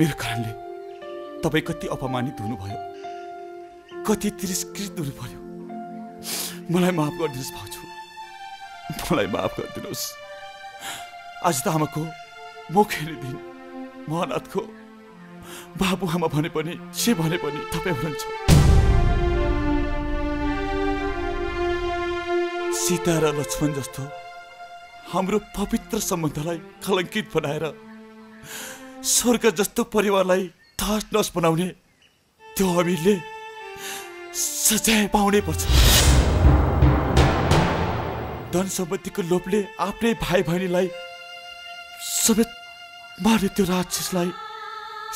मेरो कारणले तपाईँ कति अपमानित हुनुभयो कति तिरस्कृत हुनु पर्यो मलाई माफ गरिदिनुहोस् भाउजू। मलाई माफ गरिदिनुहोस्। आज त आमाको मुखेर दिन म अनाथको बाबु आमा भने पनि से भने पनि तपाईँ हुनुहुन्छ। सीता र लक्ष्मण जस्तो हाम्रो पवित्र सम्बन्धलाई कलङ्कित बनाएर स्वर्ग जस्तो परिवारलाई तहस नस बनाउने त्यो अमिरले सजाय पाउनै पर्छ। धन सम्पत्तिको लोभले आफ्नै भाइ बहिनीलाई समेत मार्ने त्यो राक्षसलाई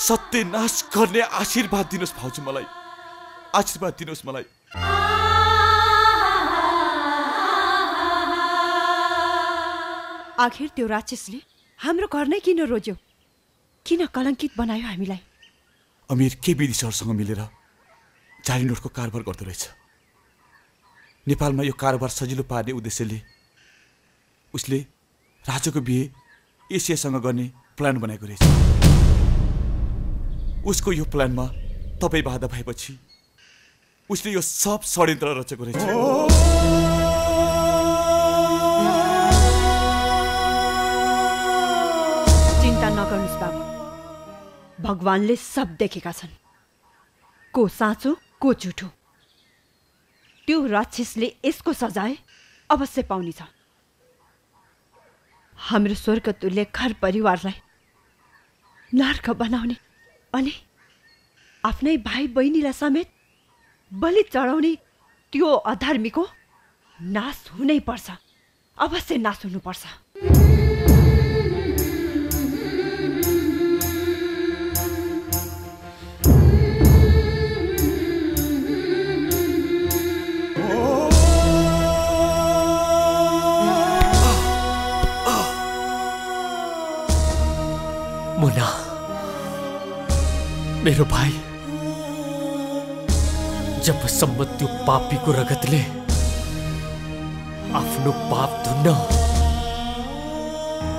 सत्यनाश गर्ने आशीर्वाद दिनुहोस् भाउजू मलाई। आशीर्वाद दिनुहोस् मलाई। आखिर त्यो राक्षसले हाम्रो घर नै किन रोज्यो? किन कलङ्कित बनायो हामीलाई? अमिर के विदेशहरूसँग मिलेर जाली नोटको कारोबार गर्दो रहेछ? नेपालमा यो कारोबार सजिलो पार्ने उद्देश्यले उसले राजाको बिहे एसियासँग गर्ने प्लान बनाएको रहेछ। उसको यो प्लानमा तपाईँ बाधा भएपछि उसले यो सब षड्यन्त्र रचेको रहेछ। भगवानले सब देखेका छन्। को साँचो को झुठो। त्यो राक्षसले यसको सजाय अवश्य पाउनेछ। हाम्रो स्वर्गतुल्य घर परिवारलाई नर्क बनाउने अनि आफ्नै भाइ बहिनीलाई समेत बलि चढाउने त्यो अधर्मीको नाश हुनै पर्छ। अवश्य नाश हुनुपर्छ। मुना मेरो भाइ जबसम्म त्यो पापीको रगतले आफ्नो पाप धुन्न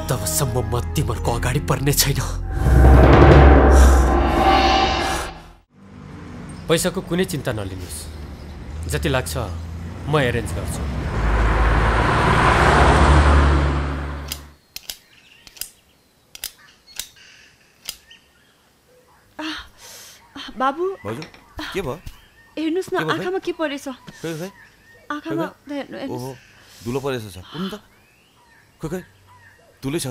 तबसम्म म तिमीहरूको अगाडि पर्ने छैन। पैसाको कुनै चिन्ता नलिनुहोस्। जति लाग्छ म एरेन्ज गर्छु। बाबु भाउजू के भयो हेर्नुहोस् न? आँखामा के परेछ आँखामा धुलो परेछ छ कुन त खै खै धुलै छ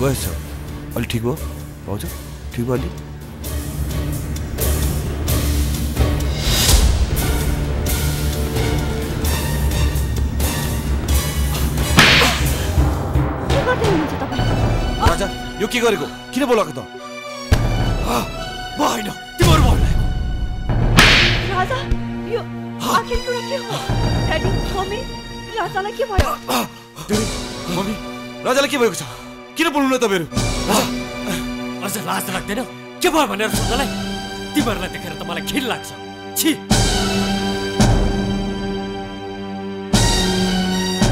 गएछ अलि ठिक भयो भाउजू ठिक भयो अलि राजा यो के गरेको किन बोलाएको त होइन तिमीहरू भन्ने राजा यो आखिर कुरा के हो ड्याडी मम्मी राजालाई के भयो मम्मी राजालाई के भएको छ किन बोल्नु तपाईँहरू अझ लाज लाग्दैन। के भयो भनेर सोध्नलाई तिमीहरूलाई देखेर त मलाई घिन लाग्छ। छि।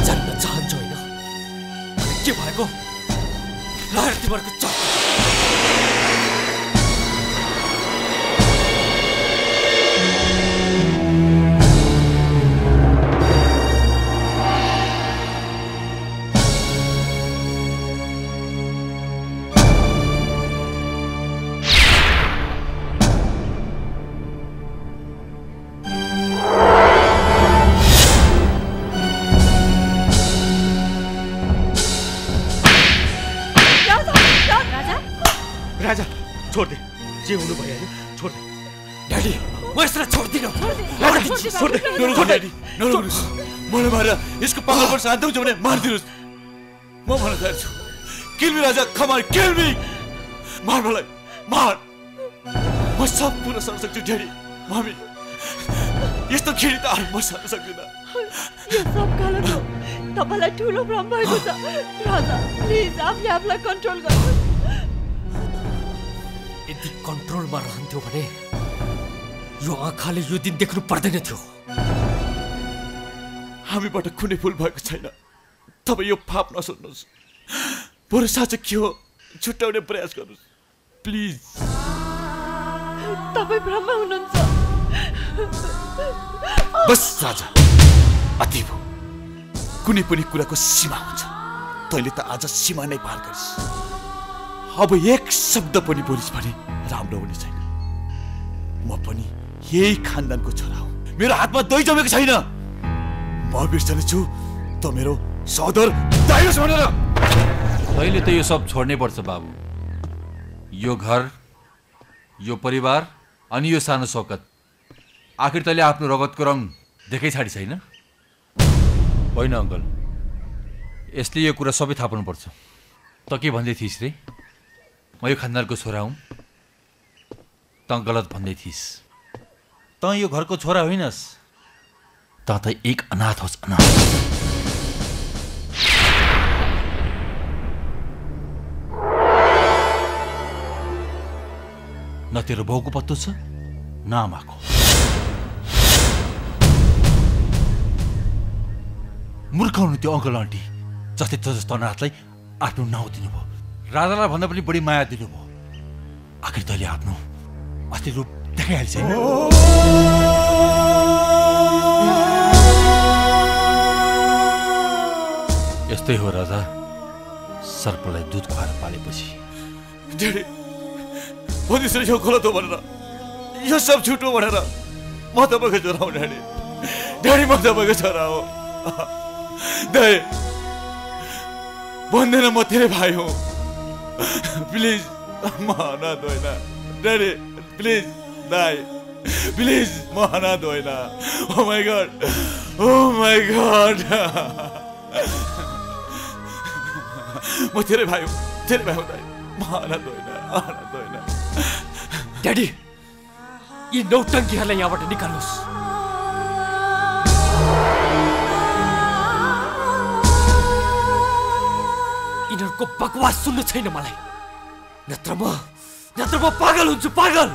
जान्न चाहन्छु होइन। के भएको? लाएर तिमीहरूको जे हुनु भयो होइन छोड दे ड्याडी म यसलाई छोड्दिनँ छोड्दिनँ। छोड दे नरोक्नु ड्याडी नरोक्नुहोस् मलाई मारेर यसको पागलबाट शान्त हुन्छ भने मारिदिनुहोस् म भन्न तयार छु किल्मी राजा खमार किल्मी मार मलाई मार म सब पुरा सक्न सक्छु ड्याडी मम्मी यस्तो खेडी त अरू म सक्न सक्दिनँ यो सब गलत हो तपाईँलाई ठुलो भ्रम भएको छ राजा प्लिज आफूले आफूलाई कन्ट्रोल गर्नुहोस् यदि कन्ट्रोलमा रहन्थ्यो भने यो आँखाले यो दिन देख्नु पर्दैन थियो। हामीबाट कुनै भुल भएको छैन। तपाईँ यो फाप नसुन्नुहोस्। बरु साँचो के हो? छुट्याउने प्रयास गर्नुहोस्। प्लिज। तपाईँ भ्रममा हुनुहुन्छ। बस राजा अति भयो। कुनै पनि कुराको सीमा हुन्छ। तैँले त आज सीमा नै पार गरिस्। अब एक शब्द पनि बोलिस् भने राम्रो हुने छैन। म पनि यही खानदानको छोरा हो। मेरो हातमा दही जमेको छैन। म बिर्सने छु त मेरो सदर भनेर तैँले त यो सब छोड्नै पर्छ बाबु। यो घर यो परिवार अनि यो सानो सौकत आखिर तैँले आफ्नो रगतको रङ देखै छाडी छैन? होइन अङ्कल। यसले यो कुरा सबै थाहा पाउनुपर्छ। त के भन्दै थिइस् रे? म यो खानदानको छोरा हुँ त गलत भन्दै थिइस्। त यो घरको छोरा होइनस्। त त एक अनाथ होस् अनाथ। न तेरो बाउको पत्तो छ न आमाको। मूर्ख हुनु त्यो अङ्कल आन्टी। जस्तै जस्तो अनाथलाई आफ्नो नाउँ दिनुभयो। राजालाई भन्दा पनि बढी माया दिनुभयो आखिर तैँले आफ्नो अस्ति रूप देखाइहाल्छ यस्तै हो राजा सर्पलाई दुध खुवाएर पालेपछि। यो हो भनेर यो सब हो भनेर म तपाईँको छोरा हो ड्याडी ड्याडी म तपाईँको छोरा हो। भन्दैन म तेरै भाइ हो। प्लिज म अनाथ होइन ड्याडी प्लिज दाइ प्लिज म अनाथ होइन oh my god oh my god म तेरै भाइ हो तेरै भाइ हो दाइ म अनाथ होइन अनाथ होइन ड्याडी यी नौटङ्कीहरूलाई यहाँबाट निकाल्नुहोस् यिनीहरूको बकवास सुन्नु छैन मलाई नत्र म नत्र म पागल हुन्छु पागल